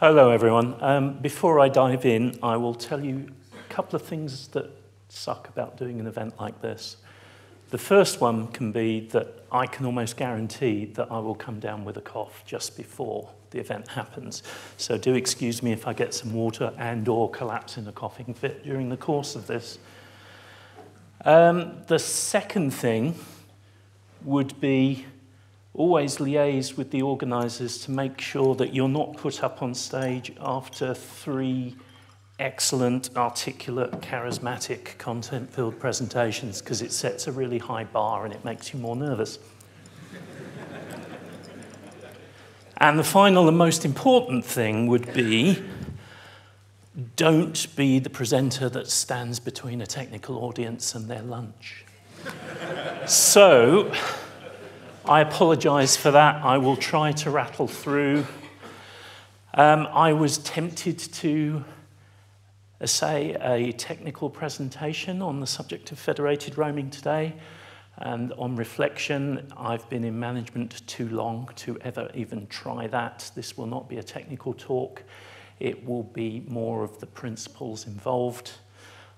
Hello, everyone. Um, before I dive in, I will tell you a couple of things that suck about doing an event like this. The first one can be that I can almost guarantee that I will come down with a cough just before the event happens. So do excuse me if I get some water and or collapse in a coughing fit during the course of this. Um, the second thing would be always liaise with the organisers to make sure that you're not put up on stage after three excellent, articulate, charismatic, content-filled presentations because it sets a really high bar and it makes you more nervous. and the final and most important thing would be don't be the presenter that stands between a technical audience and their lunch. so, I apologize for that. I will try to rattle through. Um, I was tempted to uh, say a technical presentation on the subject of federated roaming today. And on reflection, I've been in management too long to ever even try that. This will not be a technical talk. It will be more of the principles involved.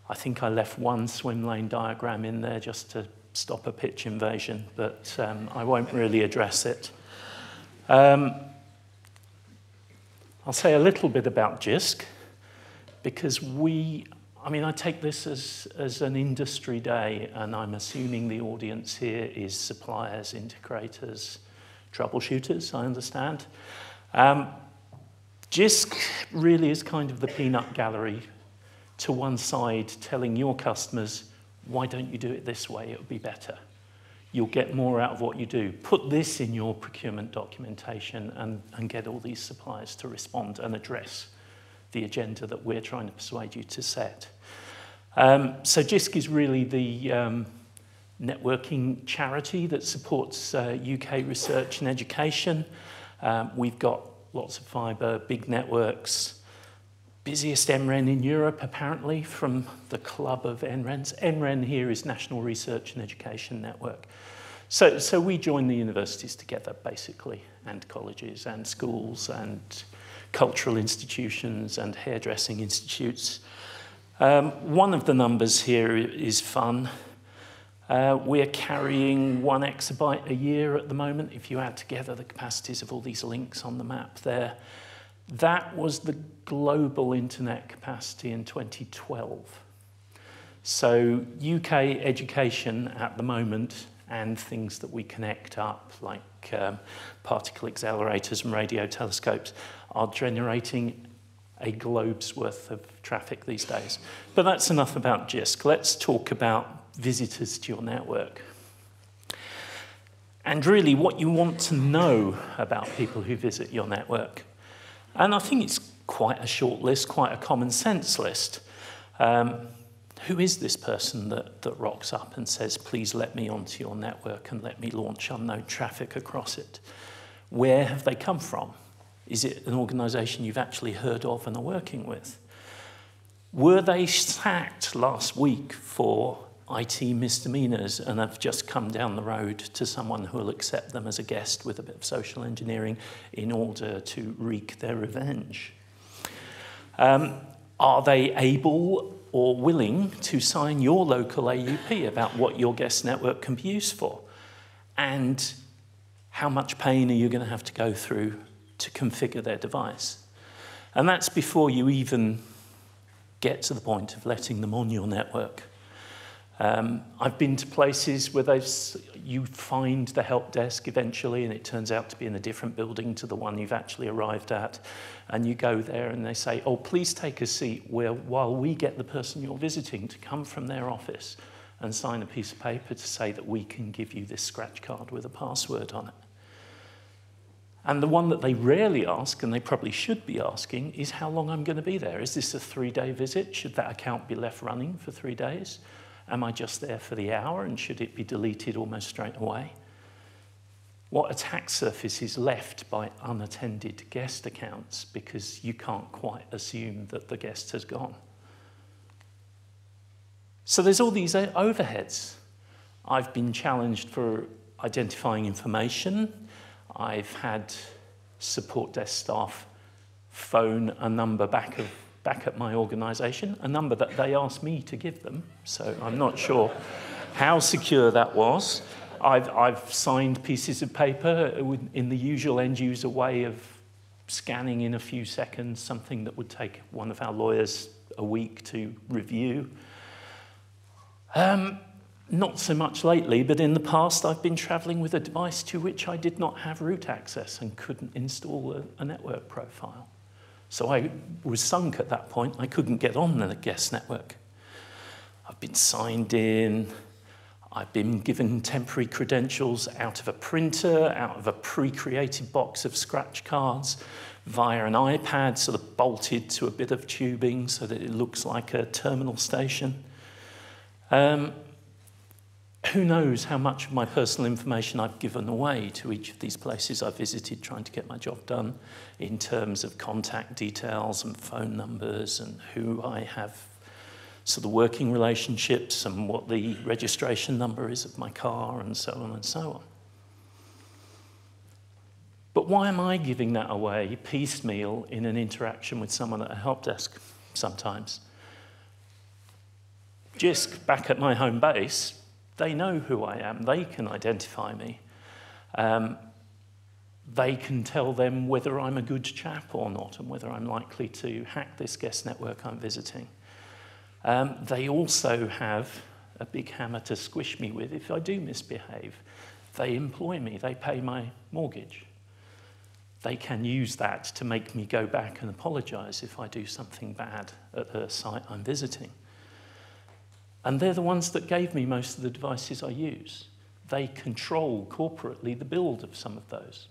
I think I left one swim lane diagram in there just to stop a pitch invasion, but um, I won't really address it. Um, I'll say a little bit about JISC because we, I mean, I take this as, as an industry day, and I'm assuming the audience here is suppliers, integrators, troubleshooters, I understand. Um, JISC really is kind of the peanut gallery to one side telling your customers why don't you do it this way? It would be better. You'll get more out of what you do. Put this in your procurement documentation and, and get all these suppliers to respond and address the agenda that we're trying to persuade you to set. Um, so JISC is really the um, networking charity that supports uh, UK research and education. Um, we've got lots of fibre, big networks, busiest NREN in Europe, apparently, from the club of NRENs. NREN here is National Research and Education Network. So, so we join the universities together, basically, and colleges and schools and cultural institutions and hairdressing institutes. Um, one of the numbers here is fun. Uh, we're carrying one exabyte a year at the moment, if you add together the capacities of all these links on the map there. That was the global internet capacity in 2012. So UK education at the moment and things that we connect up like um, particle accelerators and radio telescopes are generating a globe's worth of traffic these days. But that's enough about JISC. Let's talk about visitors to your network. And really what you want to know about people who visit your network. And I think it's quite a short list, quite a common sense list. Um, who is this person that, that rocks up and says, please let me onto your network and let me launch unknown traffic across it? Where have they come from? Is it an organization you've actually heard of and are working with? Were they sacked last week for IT misdemeanors and have just come down the road to someone who will accept them as a guest with a bit of social engineering in order to wreak their revenge. Um, are they able or willing to sign your local AUP about what your guest network can be used for? And how much pain are you going to have to go through to configure their device? And that's before you even get to the point of letting them on your network. Um, I've been to places where you find the help desk eventually and it turns out to be in a different building to the one you've actually arrived at. And you go there and they say, oh, please take a seat where, while we get the person you're visiting to come from their office and sign a piece of paper to say that we can give you this scratch card with a password on it. And the one that they rarely ask, and they probably should be asking, is how long I'm going to be there. Is this a three-day visit? Should that account be left running for three days? Am I just there for the hour and should it be deleted almost straight away? What attack surface is left by unattended guest accounts because you can't quite assume that the guest has gone? So there's all these overheads. I've been challenged for identifying information. I've had support desk staff phone a number back, of, back at my organisation, a number that they asked me to give them. So I'm not sure how secure that was. I've, I've signed pieces of paper in the usual end user way of scanning in a few seconds, something that would take one of our lawyers a week to review. Um, not so much lately, but in the past I've been traveling with a device to which I did not have root access and couldn't install a, a network profile. So I was sunk at that point. I couldn't get on the guest network. I've been signed in. I've been given temporary credentials out of a printer, out of a pre-created box of scratch cards, via an iPad sort of bolted to a bit of tubing so that it looks like a terminal station. Um, who knows how much of my personal information I've given away to each of these places I visited trying to get my job done in terms of contact details and phone numbers and who I have sort of working relationships and what the registration number is of my car and so on and so on. But why am I giving that away piecemeal in an interaction with someone at a help desk sometimes? JISC, back at my home base, they know who I am. They can identify me. Um, they can tell them whether I'm a good chap or not and whether I'm likely to hack this guest network I'm visiting. Um, they also have a big hammer to squish me with if I do misbehave. They employ me, they pay my mortgage. They can use that to make me go back and apologize if I do something bad at the site I'm visiting. And they're the ones that gave me most of the devices I use. They control corporately the build of some of those.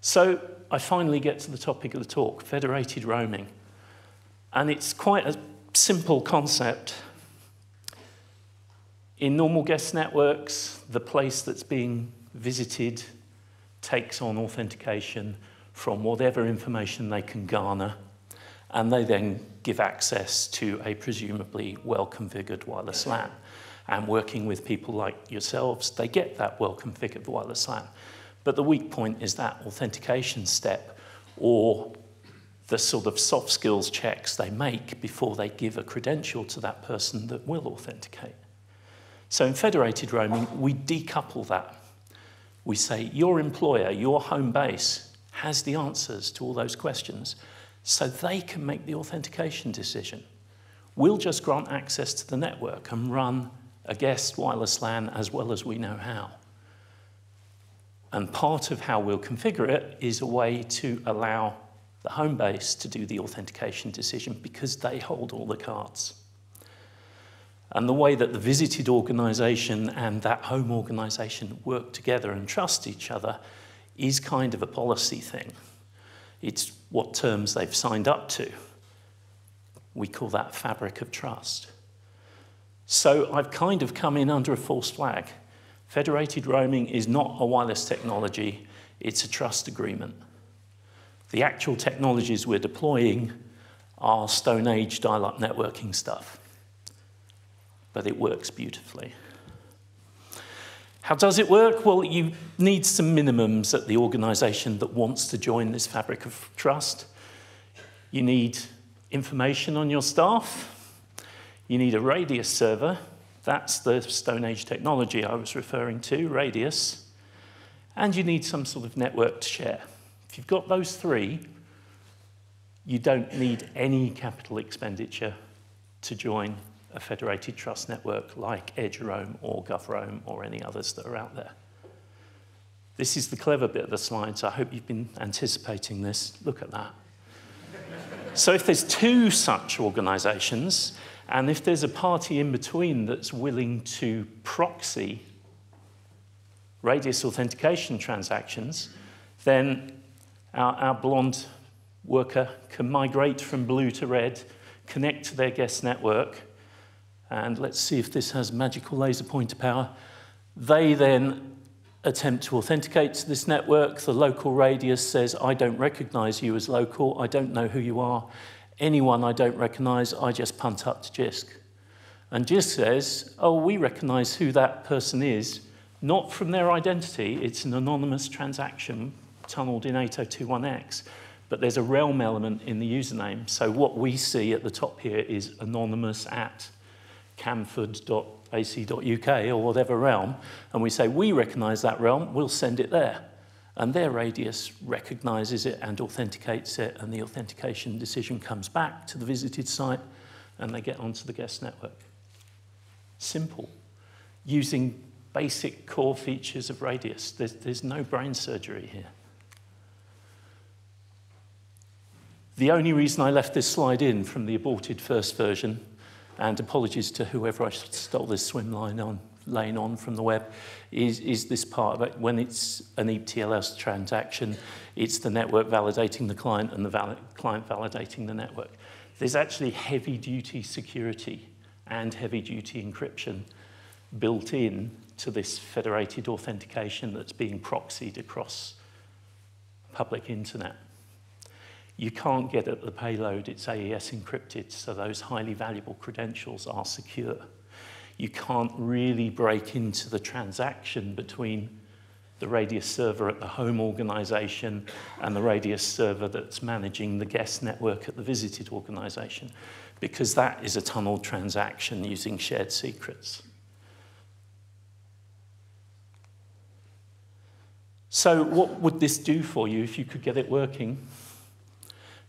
So I finally get to the topic of the talk, federated roaming. And it's quite a simple concept. In normal guest networks, the place that's being visited takes on authentication from whatever information they can garner and they then give access to a presumably well-configured wireless LAN. And working with people like yourselves, they get that well-configured wireless LAN. But the weak point is that authentication step or the sort of soft skills checks they make before they give a credential to that person that will authenticate. So in federated roaming, we decouple that. We say your employer, your home base, has the answers to all those questions so they can make the authentication decision. We'll just grant access to the network and run a guest wireless LAN as well as we know how. And part of how we'll configure it is a way to allow the home base to do the authentication decision because they hold all the cards. And the way that the visited organization and that home organization work together and trust each other is kind of a policy thing. It's what terms they've signed up to. We call that fabric of trust. So I've kind of come in under a false flag. Federated roaming is not a wireless technology, it's a trust agreement. The actual technologies we're deploying are Stone Age dial-up networking stuff, but it works beautifully. How does it work? Well, you need some minimums at the organization that wants to join this fabric of trust. You need information on your staff. You need a Radius server. That's the Stone Age technology I was referring to, Radius. And you need some sort of network to share. If you've got those three, you don't need any capital expenditure to join a federated trust network like Eduroam or GovRoam or any others that are out there. This is the clever bit of the slide, so I hope you've been anticipating this. Look at that. so if there's two such organizations, and if there's a party in between that's willing to proxy radius authentication transactions, then our, our blonde worker can migrate from blue to red, connect to their guest network, and let's see if this has magical laser pointer power. They then attempt to authenticate to this network. The local radius says, I don't recognize you as local. I don't know who you are. Anyone I don't recognize, I just punt up to JISC. And JISC says, oh, we recognize who that person is, not from their identity. It's an anonymous transaction tunneled in 802.1X. but there's a realm element in the username. So what we see at the top here is anonymous at camford.ac.uk or whatever realm, and we say we recognize that realm, we'll send it there. And their radius recognizes it and authenticates it, and the authentication decision comes back to the visited site, and they get onto the guest network. Simple. Using basic core features of radius. There's, there's no brain surgery here. The only reason I left this slide in from the aborted first version, and apologies to whoever I stole this swim line on, lane on from the web, is, is this part of it. When it's an ETLS transaction, it's the network validating the client and the val client validating the network. There's actually heavy duty security and heavy duty encryption built in to this federated authentication that's being proxied across public internet. You can't get at the payload, it's AES encrypted, so those highly valuable credentials are secure. You can't really break into the transaction between the Radius server at the home organization and the Radius server that's managing the guest network at the visited organization, because that is a tunneled transaction using shared secrets. So what would this do for you if you could get it working?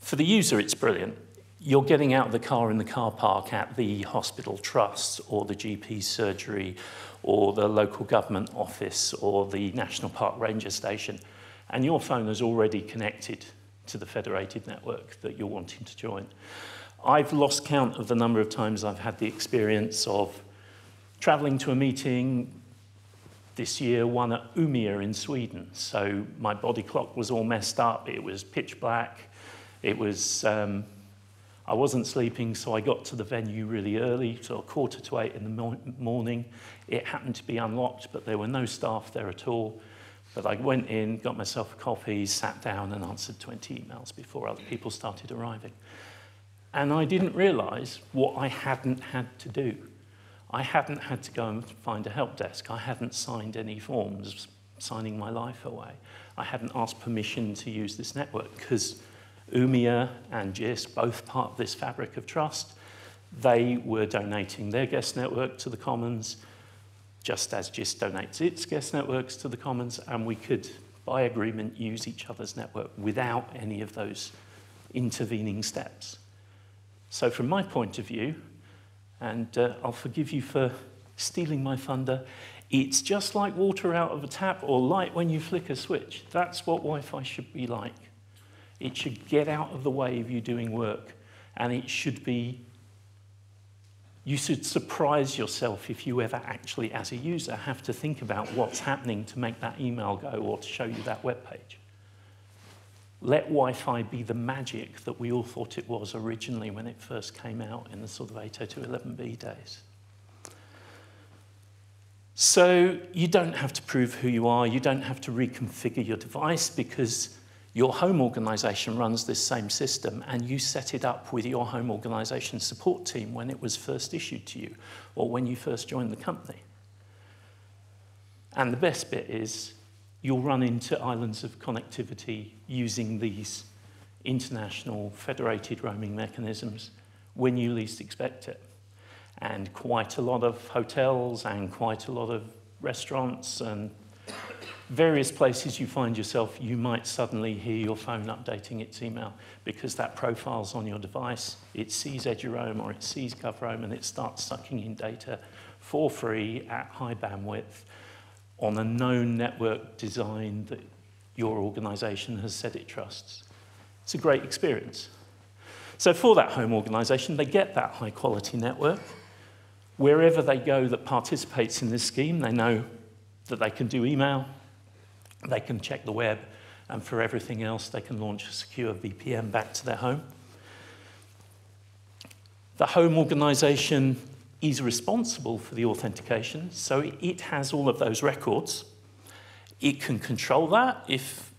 For the user, it's brilliant. You're getting out of the car in the car park at the hospital trust or the GP surgery or the local government office or the National Park Ranger Station, and your phone is already connected to the federated network that you're wanting to join. I've lost count of the number of times I've had the experience of traveling to a meeting, this year one at Umeå in Sweden. So my body clock was all messed up. It was pitch black. It was, um, I wasn't sleeping, so I got to the venue really early, so quarter to eight in the mo morning. It happened to be unlocked, but there were no staff there at all. But I went in, got myself a coffee, sat down and answered 20 emails before other people started arriving. And I didn't realize what I hadn't had to do. I hadn't had to go and find a help desk. I hadn't signed any forms signing my life away. I hadn't asked permission to use this network because Umeå and JISC, both part of this fabric of trust, they were donating their guest network to the Commons, just as JISC donates its guest networks to the Commons, and we could, by agreement, use each other's network without any of those intervening steps. So from my point of view, and uh, I'll forgive you for stealing my thunder. It's just like water out of a tap or light when you flick a switch. That's what Wi-Fi should be like. It should get out of the way of you doing work, and it should be, you should surprise yourself if you ever actually, as a user, have to think about what's happening to make that email go or to show you that web page. Let Wi-Fi be the magic that we all thought it was originally when it first came out in the sort of 802.11b days. So you don't have to prove who you are. You don't have to reconfigure your device because your home organization runs this same system and you set it up with your home organization support team when it was first issued to you or when you first joined the company. And the best bit is you'll run into islands of connectivity using these international federated roaming mechanisms when you least expect it. And quite a lot of hotels and quite a lot of restaurants and various places you find yourself, you might suddenly hear your phone updating its email because that profile's on your device. It sees eduroam or it sees govroam and it starts sucking in data for free at high bandwidth on a known network design that your organization has said it trusts. It's a great experience. So for that home organization, they get that high quality network. Wherever they go that participates in this scheme, they know that they can do email, they can check the web, and for everything else, they can launch a secure VPN back to their home. The home organization is responsible for the authentication, so it has all of those records. It can control that if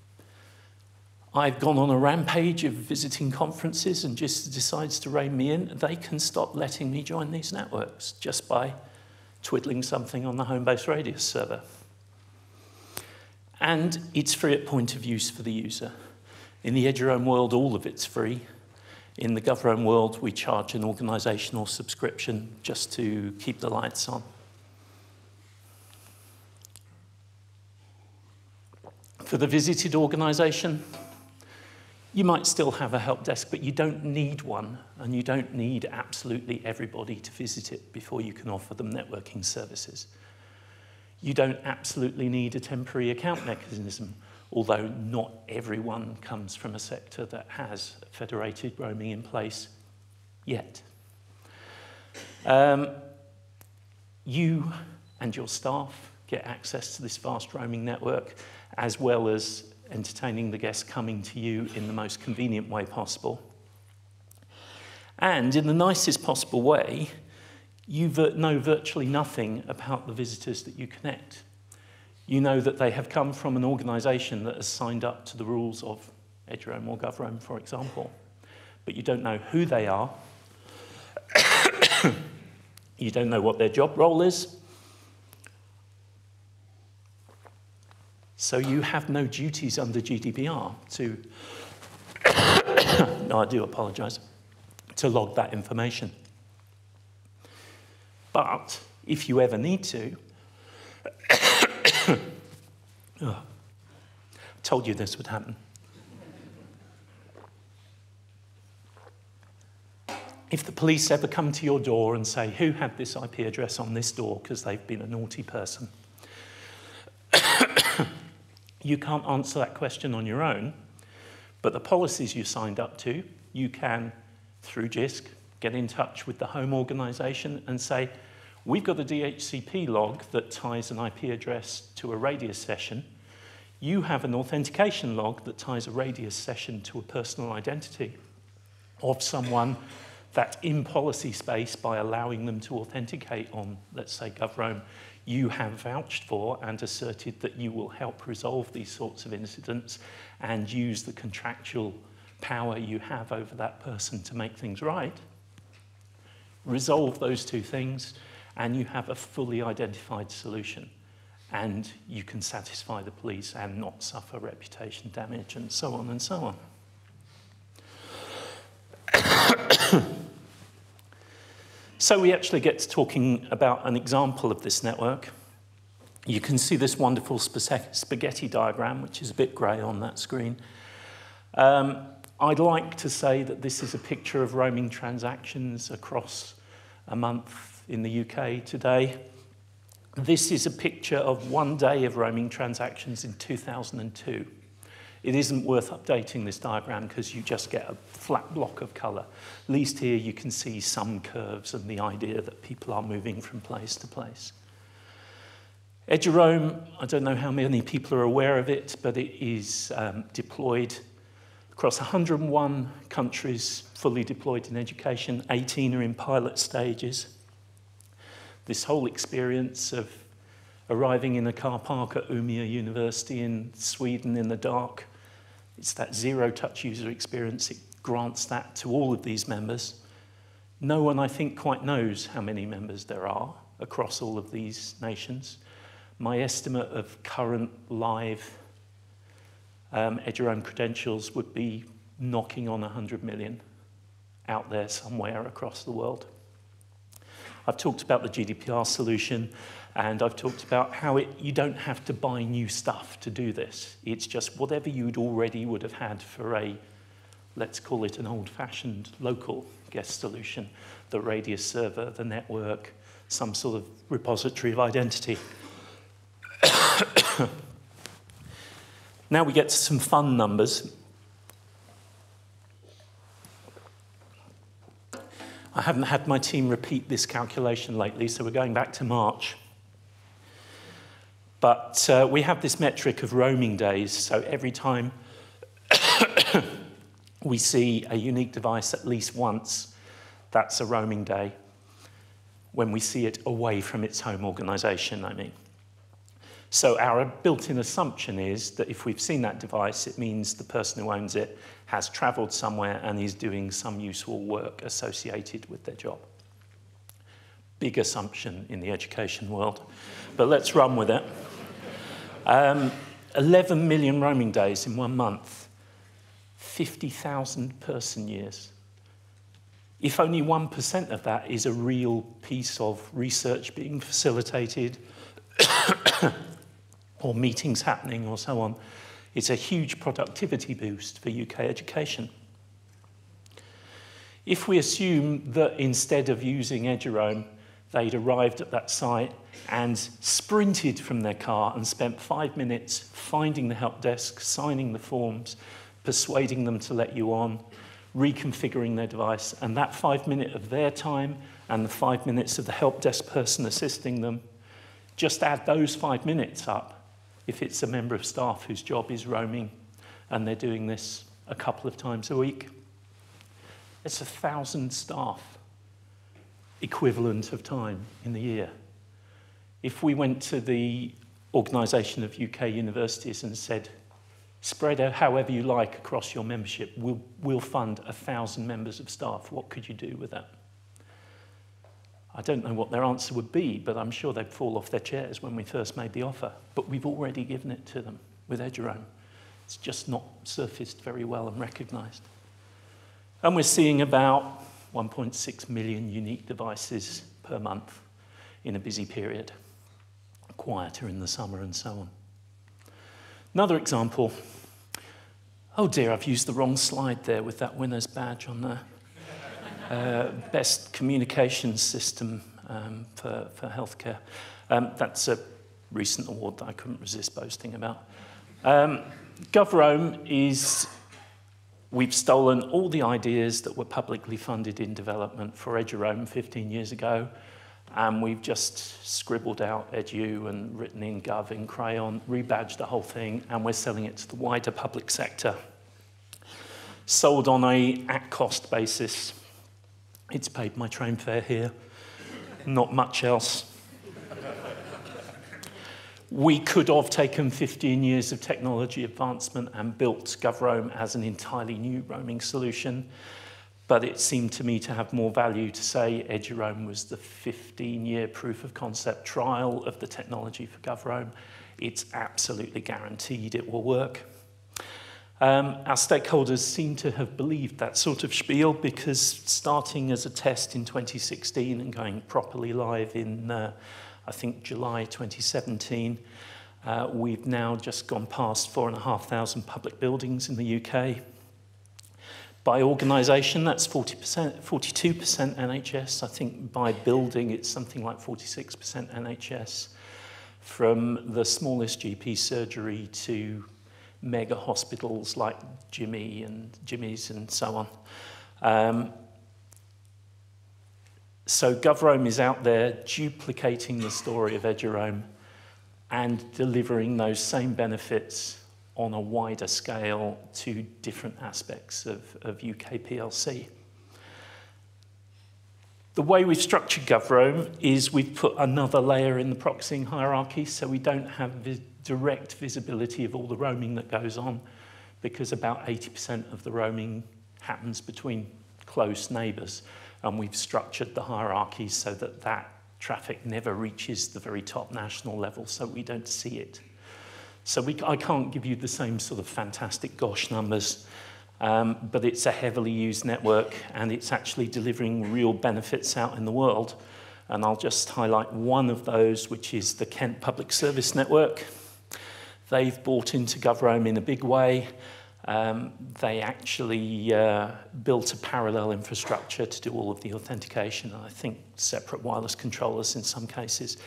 I've gone on a rampage of visiting conferences and just decides to rein me in, they can stop letting me join these networks just by twiddling something on the home-based radius server. And it's free at point of use for the user. In the Eduroam world, all of it's free. In the GovRoam world, we charge an organisational subscription just to keep the lights on. For the visited organisation, you might still have a help desk, but you don't need one, and you don't need absolutely everybody to visit it before you can offer them networking services. You don't absolutely need a temporary account mechanism although not everyone comes from a sector that has federated roaming in place yet. Um, you and your staff get access to this vast roaming network as well as entertaining the guests coming to you in the most convenient way possible. And in the nicest possible way, you know virtually nothing about the visitors that you connect. You know that they have come from an organisation that has signed up to the rules of Eduroam or GovRoam, for example. But you don't know who they are. you don't know what their job role is. So you have no duties under GDPR to, no, I do apologise, to log that information. But if you ever need to, oh, told you this would happen. If the police ever come to your door and say, Who had this IP address on this door because they've been a naughty person? you can't answer that question on your own, but the policies you signed up to, you can, through JISC, get in touch with the home organisation and say, We've got a DHCP log that ties an IP address to a radius session. You have an authentication log that ties a radius session to a personal identity of someone that in policy space, by allowing them to authenticate on, let's say, GovRoam, you have vouched for and asserted that you will help resolve these sorts of incidents and use the contractual power you have over that person to make things right. Resolve those two things and you have a fully identified solution and you can satisfy the police and not suffer reputation damage and so on and so on. so we actually get to talking about an example of this network. You can see this wonderful spaghetti diagram, which is a bit grey on that screen. Um, I'd like to say that this is a picture of roaming transactions across a month in the UK today. This is a picture of one day of roaming transactions in 2002. It isn't worth updating this diagram because you just get a flat block of colour. At least here you can see some curves and the idea that people are moving from place to place. Edgerome, I don't know how many people are aware of it, but it is um, deployed across 101 countries, fully deployed in education. 18 are in pilot stages this whole experience of arriving in a car park at Umeå University in Sweden in the dark. It's that zero touch user experience. It grants that to all of these members. No one, I think, quite knows how many members there are across all of these nations. My estimate of current live um, Eduroam Own Credentials would be knocking on 100 million out there somewhere across the world. I've talked about the GDPR solution and I've talked about how it, you don't have to buy new stuff to do this. It's just whatever you'd already would have had for a, let's call it an old-fashioned local guest solution, the Radius server, the network, some sort of repository of identity. Now we get to some fun numbers. I haven't had my team repeat this calculation lately, so we're going back to March. But uh, we have this metric of roaming days, so every time we see a unique device at least once, that's a roaming day. When we see it away from its home organization, I mean. So our built-in assumption is that if we've seen that device, it means the person who owns it has traveled somewhere and is doing some useful work associated with their job. Big assumption in the education world, but let's run with it. Um, 11 million roaming days in one month. 50,000 person years. If only 1% of that is a real piece of research being facilitated or meetings happening or so on, it's a huge productivity boost for UK education. If we assume that instead of using Eduroam, they'd arrived at that site and sprinted from their car and spent five minutes finding the help desk, signing the forms, persuading them to let you on, reconfiguring their device, and that five minute of their time and the five minutes of the help desk person assisting them, just add those five minutes up if it's a member of staff whose job is roaming and they're doing this a couple of times a week. It's a thousand staff equivalent of time in the year. If we went to the organisation of UK universities and said, spread however you like across your membership. We'll, we'll fund a thousand members of staff. What could you do with that? I don't know what their answer would be, but I'm sure they'd fall off their chairs when we first made the offer. But we've already given it to them with Eduroam. It's just not surfaced very well and recognised. And we're seeing about 1.6 million unique devices per month in a busy period, quieter in the summer and so on. Another example. Oh dear, I've used the wrong slide there with that winner's badge on there. uh, best communication system um, for, for healthcare. Um, that's a recent award that I couldn't resist boasting about. Um, GovRome is, we've stolen all the ideas that were publicly funded in development for EduRome 15 years ago, and we've just scribbled out edu and written in gov in crayon, rebadged the whole thing, and we're selling it to the wider public sector. Sold on a at-cost basis. It's paid my train fare here, not much else. We could have taken 15 years of technology advancement and built GovRoam as an entirely new roaming solution but it seemed to me to have more value to say Eduroam was the 15-year proof of concept trial of the technology for GovRoam. It's absolutely guaranteed it will work. Um, our stakeholders seem to have believed that sort of spiel because starting as a test in 2016 and going properly live in, uh, I think, July 2017, uh, we've now just gone past 4,500 public buildings in the UK. By organisation, that's 40%, 42% NHS. I think by building, it's something like 46% NHS. From the smallest GP surgery to mega hospitals like Jimmy and Jimmy's and so on. Um, so GovRoam is out there duplicating the story of Eduroam and delivering those same benefits on a wider scale to different aspects of, of UK PLC. The way we've structured GovRoam is we've put another layer in the proxying hierarchy so we don't have direct visibility of all the roaming that goes on because about 80% of the roaming happens between close neighbours and we've structured the hierarchy so that that traffic never reaches the very top national level so we don't see it. So we, I can't give you the same sort of fantastic gosh numbers, um, but it's a heavily used network and it's actually delivering real benefits out in the world. And I'll just highlight one of those, which is the Kent Public Service Network. They've bought into GovRoam in a big way. Um, they actually uh, built a parallel infrastructure to do all of the authentication, and I think separate wireless controllers in some cases.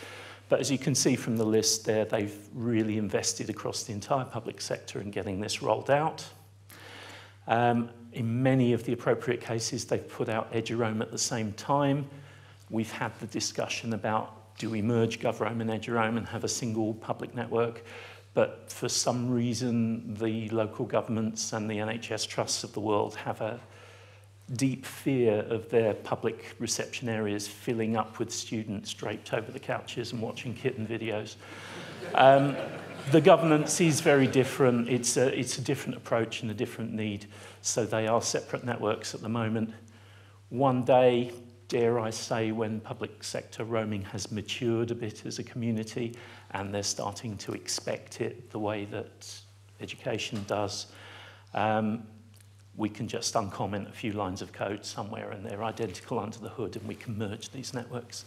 But as you can see from the list there, they've really invested across the entire public sector in getting this rolled out. Um, in many of the appropriate cases, they've put out Eduroam at the same time. We've had the discussion about do we merge GovRoam and Eduroam and have a single public network? But for some reason, the local governments and the NHS trusts of the world have a deep fear of their public reception areas filling up with students draped over the couches and watching kitten videos. Um, the governance is very different. It's a, it's a different approach and a different need. So they are separate networks at the moment. One day, dare I say, when public sector roaming has matured a bit as a community and they're starting to expect it the way that education does, um, we can just uncomment a few lines of code somewhere and they're identical under the hood and we can merge these networks.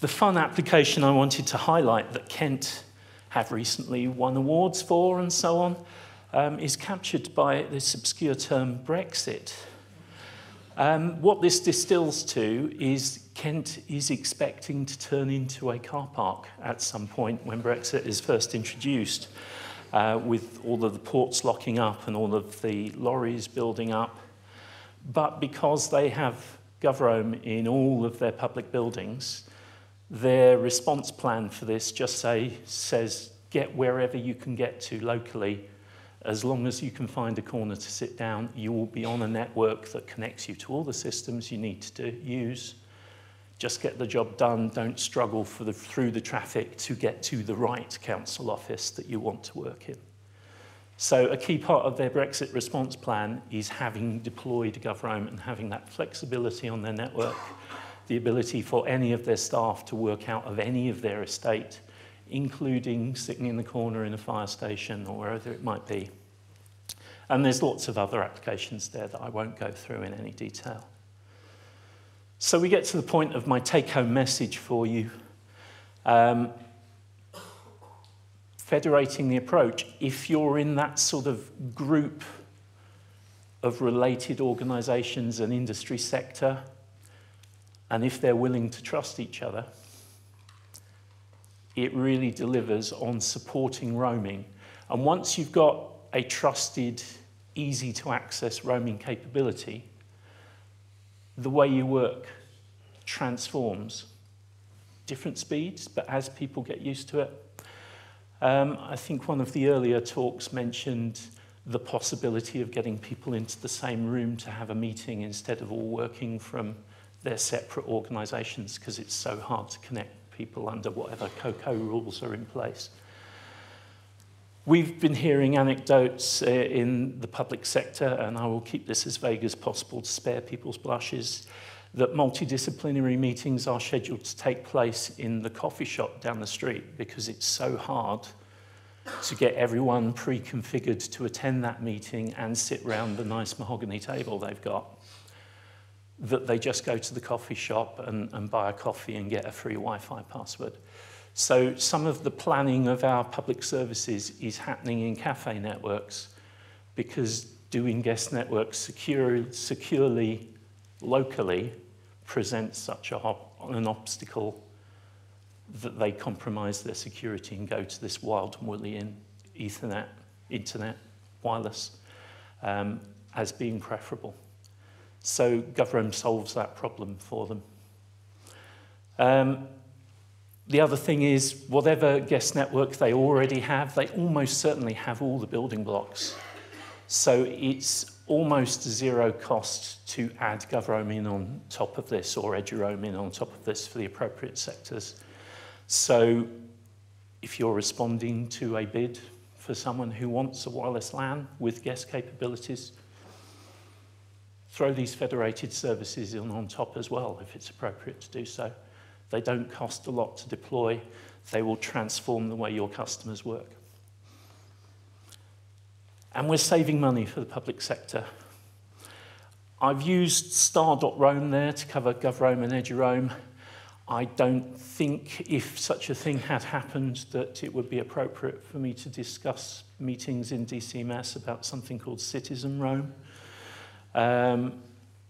The fun application I wanted to highlight that Kent have recently won awards for and so on um, is captured by this obscure term Brexit. Um, what this distills to is Kent is expecting to turn into a car park at some point when Brexit is first introduced, uh, with all of the ports locking up and all of the lorries building up. But because they have GovRoam in all of their public buildings, their response plan for this just say, says get wherever you can get to locally as long as you can find a corner to sit down, you will be on a network that connects you to all the systems you need to use. Just get the job done. Don't struggle the, through the traffic to get to the right council office that you want to work in. So a key part of their Brexit response plan is having deployed GovRoam and having that flexibility on their network, the ability for any of their staff to work out of any of their estate including sitting in the corner in a fire station or wherever it might be. And there's lots of other applications there that I won't go through in any detail. So we get to the point of my take-home message for you. Um, federating the approach, if you're in that sort of group of related organizations and industry sector, and if they're willing to trust each other, it really delivers on supporting roaming. And once you've got a trusted, easy to access roaming capability, the way you work transforms. Different speeds, but as people get used to it. Um, I think one of the earlier talks mentioned the possibility of getting people into the same room to have a meeting instead of all working from their separate organisations because it's so hard to connect people under whatever COCO rules are in place. We've been hearing anecdotes uh, in the public sector, and I will keep this as vague as possible to spare people's blushes, that multidisciplinary meetings are scheduled to take place in the coffee shop down the street because it's so hard to get everyone pre-configured to attend that meeting and sit round the nice mahogany table they've got, that they just go to the coffee shop and, and buy a coffee and get a free Wi-Fi password. So some of the planning of our public services is happening in cafe networks because doing guest networks secure, securely, locally, presents such a, an obstacle that they compromise their security and go to this wild and woolly in Ethernet, internet, wireless, um, as being preferable. So GovRoam solves that problem for them. Um, the other thing is, whatever guest network they already have, they almost certainly have all the building blocks. So it's almost zero cost to add GovRoam in on top of this or eduroam in on top of this for the appropriate sectors. So if you're responding to a bid for someone who wants a wireless LAN with guest capabilities, throw these federated services in on top as well if it's appropriate to do so. They don't cost a lot to deploy. They will transform the way your customers work. And we're saving money for the public sector. I've used star.roam there to cover GovRoam and eduroam. I don't think if such a thing had happened that it would be appropriate for me to discuss meetings in DCMS about something called citizen roam um,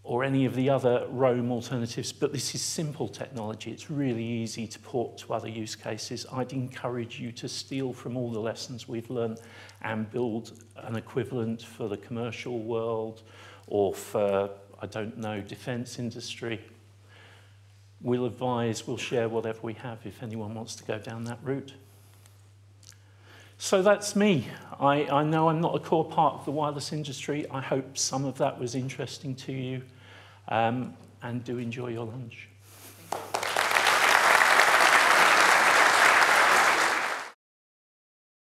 or any of the other Roam alternatives, but this is simple technology. It's really easy to port to other use cases. I'd encourage you to steal from all the lessons we've learned and build an equivalent for the commercial world or for, I don't know, defense industry. We'll advise, we'll share whatever we have if anyone wants to go down that route. So that's me. I, I know I'm not a core part of the wireless industry. I hope some of that was interesting to you. um, and do enjoy your lunch.